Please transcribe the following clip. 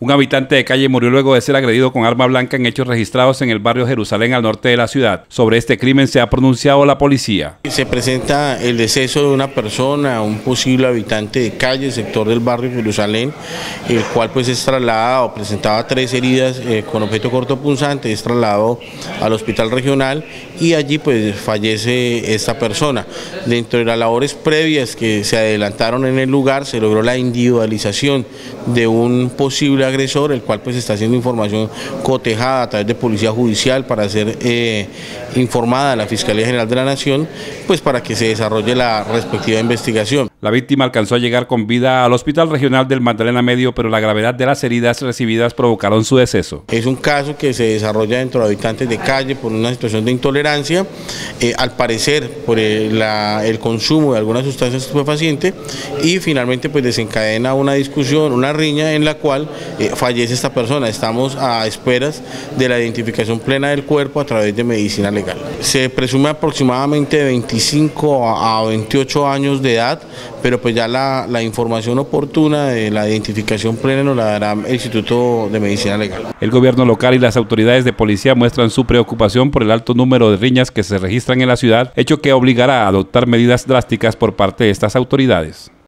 Un habitante de calle murió luego de ser agredido con arma blanca en hechos registrados en el barrio Jerusalén al norte de la ciudad. Sobre este crimen se ha pronunciado la policía. Se presenta el deceso de una persona, un posible habitante de calle, sector del barrio Jerusalén, el cual pues es trasladado, presentaba tres heridas eh, con objeto cortopunzante, es trasladado al hospital regional y allí pues fallece esta persona. Dentro de las labores previas que se adelantaron en el lugar se logró la individualización de un posible agresor, el cual pues está haciendo información cotejada a través de Policía Judicial para ser eh, informada a la Fiscalía General de la Nación, pues para que se desarrolle la respectiva investigación. La víctima alcanzó a llegar con vida al Hospital Regional del Magdalena Medio, pero la gravedad de las heridas recibidas provocaron su deceso. Es un caso que se desarrolla dentro de habitantes de calle por una situación de intolerancia, eh, al parecer por el, consumo de alguna sustancia estupefaciente y finalmente pues desencadena una discusión, una riña en la cual eh, fallece esta persona. Estamos a esperas de la identificación plena del cuerpo a través de medicina legal. Se presume aproximadamente de 25 a 28 años de edad, pero pues ya la, información oportuna de la identificación plena nos la dará el Instituto de Medicina Legal. El gobierno local y las autoridades de policía muestran su preocupación por el alto número de riñas que se registran en la ciudad, hecho que obligará a adoptar medidas drásticas por parte de estas autoridades.